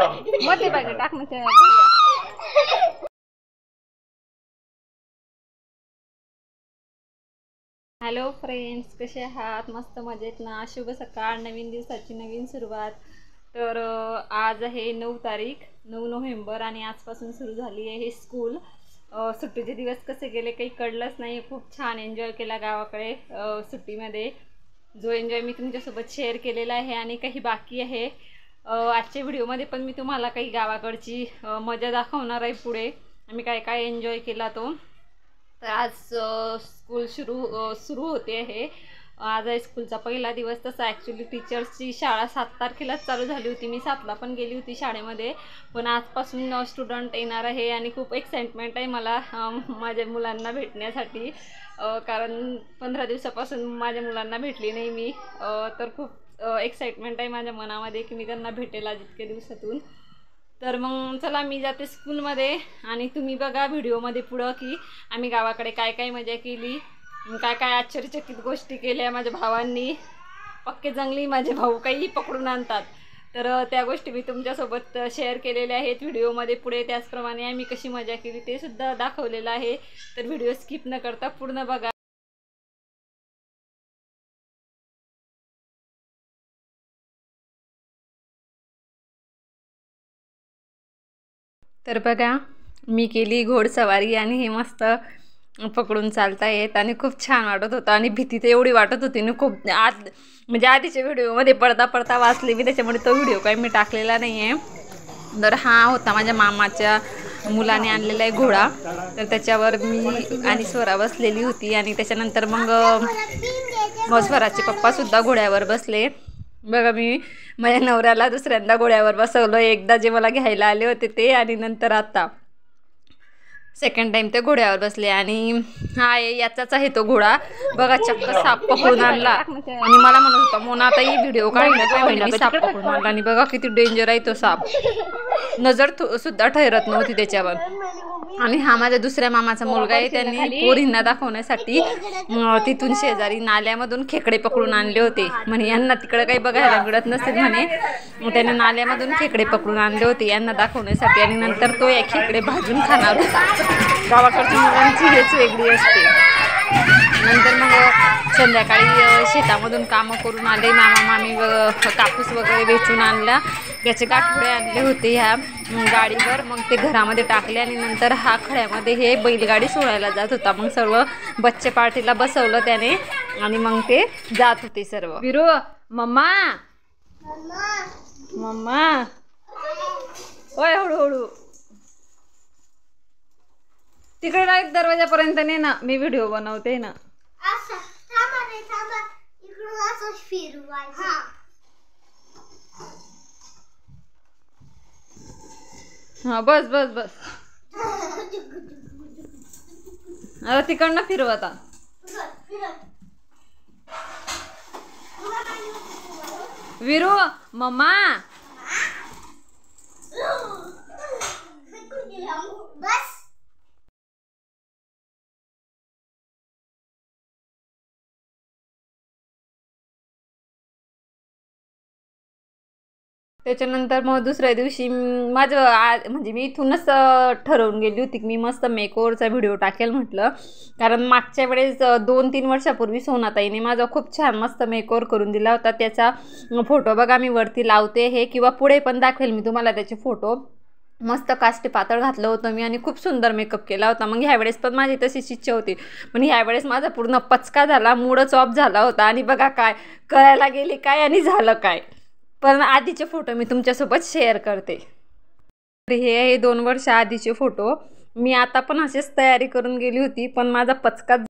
मध्ये बघा टाकण्याच्या हॅलो फ्रेंड्स कसे आहात? मस्त मजेत ना? शुभ सकाळ नवीन दिवसाची नवीन सुरुवात. तर आज आहे नऊ तारीख नऊ नोव्हेंबर आणि आजपासून सुरू झाली आहे स्कूल. सुट्टीचे दिवस कसे गेले काही कळलंच नाही. खूप छान एन्जॉय केला गावाकडे सुट्टीमध्ये. जो एन्जॉय मी तुमच्यासोबत शेअर केलेला आहे आणि काही बाकी आहे आजच्या व्हिडिओमध्ये पण मी तुम्हाला काही गावाकडची मजा दाखवणार आहे पुढे. आम्ही काय काय एन्जॉय केला तो. तर आज स्कूल सुरू सुरू होते आहे आज आहे स्कूलचा पहिला दिवस. तसा ॲक्च्युली टीचर्सची शाळा सात तारखेलाच चालू झाली होती. मी सातला पण गेली होती शाळेमध्ये. पण आजपासून स्टुडंट येणार आहे आणि खूप एक्साइटमेंट आहे मला माझ्या मुलांना भेटण्यासाठी. कारण पंधरा दिवसापासून माझ्या मुलांना भेटली नाही मी. तर खूप एक्साइटमेंट आहे माझ्या मनामध्ये की मी त्यांना भेटेल आज इतक्या दिवसातून. तर मग चला मी जाते स्कूलमध्ये आणि तुम्ही बघा व्हिडिओमध्ये पुढं की आम्ही गावाकडे काय काय मजा केली काय काय आश्चर्यचकित गोष्टी केल्या माझ्या भावांनी. पक्के जंगली माझे भाऊ काही पकडून आणतात. तर त्या गोष्टी मी तुमच्यासोबत शेअर केलेल्या आहेत व्हिडिओमध्ये पुढे त्याचप्रमाणे आम्ही कशी मजा केली ते सुद्धा दाखवलेलं आहे. तर व्हिडिओ स्किप न करता पूर्ण बघा. तर बघा मी केली घोडसवारी आणि हे मस्त पकडून चालता येत आणि खूप छान वाटत होतं आणि भीती तर एवढी वाटत होती ना खूप आत म्हणजे आधीच्या व्हिडिओमध्ये पडता पडता वाचले मी त्याच्यामुळे तो व्हिडिओ काही मी टाकलेला नाही आहे तर हा होता माझ्या मामाच्या मुलाने आणलेला आहे घोडा. तर त्याच्यावर मी आणि स्वरा बसलेली होती आणि त्याच्यानंतर मग मग स्वराचे पप्पासुद्धा घोड्यावर बसले. बघा मी माझ्या नवऱ्याला दुसऱ्यांदा घोड्यावर बसवलं. एकदा जे मला घ्यायला आले होते ते आणि नंतर आता. सेकंड टाइम ते घोड्यावर बसले आणि हा याचाच आहे तो घोडा. बघा चक्क साप पकडून आणला. आणि मला म्हणत होता मोना आता ही व्हिडिओ काढला साप पकडून आणला. आणि बघा किती डेंजर आहे तो साप. नजर सुद्धा ठरत नव्हती त्याच्यावर. आणि हा माझ्या दुसऱ्या मामाचा मुलगा आहे त्यांनी पोरींना दाखवण्यासाठी तिथून शेजारी नाल्यामधून खेकडे पकडून आणले होते. म्हणे यांना तिकडे काही बघायला मिळत नसेल म्हणे. मग त्याने नाल्यामधून खेकडे पकडून आणले होते यांना दाखवण्यासाठी. आणि नंतर तो एक खेकडे भाजून खाणार होता. गावाकडच्या मुलांची हेच वेगळी असते. नंतर मग संध्याकाळी शेतामधून कामं करून आले. मामा मामी व कापूस वगैरे वेचून आणला. त्याचे गाठोडे आणले होते ह्या गाडीवर. मग ते घरामध्ये टाकले आणि नंतर हा खड्यामध्ये हे बैलगाडी सोडायला जात होता. मग सर्व बच्चे पार्टीला बसवलं त्याने आणि मग ते जात होते सर्व. विरू मम्मा. मम्मा. होय हळूहळू तिकडे डायरेक्ट दरवाजापर्यंत ने ना मी व्हिडिओ बनवते ना. असं. थांबा रे थांबा. इकडून असं फिरवायचं. हा. बस बस बस. आता तिकडनं फिरव आता. विरू मम्मा बस त्याच्यानंतर मग दुसऱ्या दिवशी माझं आ म्हणजे मी इथूनच ठरवून गेली होती की मी मस्त मेकओवरचा व्हिडिओ टाकेल म्हटलं. कारण मागच्या वेळेस दोन तीन वर्षापूर्वी सोनाताईने माझा खूप छान मस्त मेकओवर करून दिला होता. त्याचा फोटो बघा मी वरती लावते हे किंवा पुढे पण दाखवेल मी तुम्हाला त्याचे फोटो. मस्त काष्टी पातळ घातलं होतं मी आणि खूप सुंदर मेकअप केला होता. मग ह्यावेळेस पण माझी तशीच इच्छा होती. पण ह्यावेळेस माझा पूर्ण पचका झाला मूडच ऑफ झाला होता आणि बघा काय करायला गेली काय आणि झालं काय. पण आधीचे फोटो मी तुमच्यासोबत शेअर करते. तर हे आहे दोन वर्ष आधीचे फोटो. मी आता पण असेच तयारी करून गेली होती पण माझा पचकाच